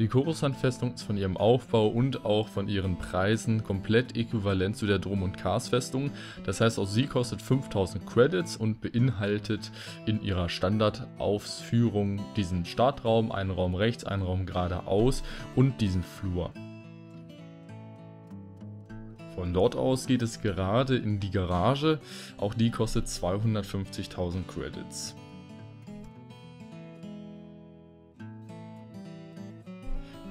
Die Coruscant-Festung ist von ihrem Aufbau und auch von ihren Preisen komplett äquivalent zu der Drum- und Cars-Festung. Das heißt, auch sie kostet 5000 Credits und beinhaltet in ihrer Standardausführung diesen Startraum, einen Raum rechts, einen Raum geradeaus und diesen Flur. Von dort aus geht es gerade in die Garage, auch die kostet 250.000 Credits.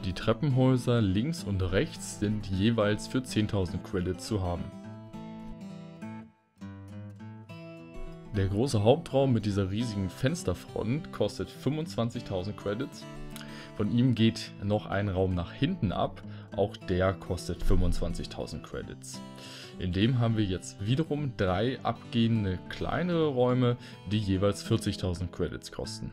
Die Treppenhäuser links und rechts sind jeweils für 10.000 Credits zu haben. Der große Hauptraum mit dieser riesigen Fensterfront kostet 25.000 Credits. Von ihm geht noch ein Raum nach hinten ab, auch der kostet 25.000 Credits. In dem haben wir jetzt wiederum drei abgehende kleinere Räume, die jeweils 40.000 Credits kosten.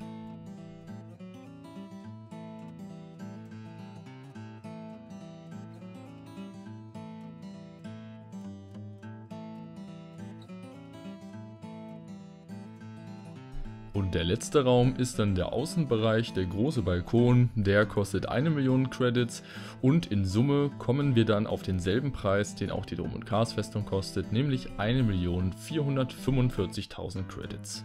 Und der letzte Raum ist dann der Außenbereich, der große Balkon, der kostet eine Million Credits und in Summe kommen wir dann auf denselben Preis, den auch die Drum und Cars Festung kostet, nämlich 1.445.000 Credits.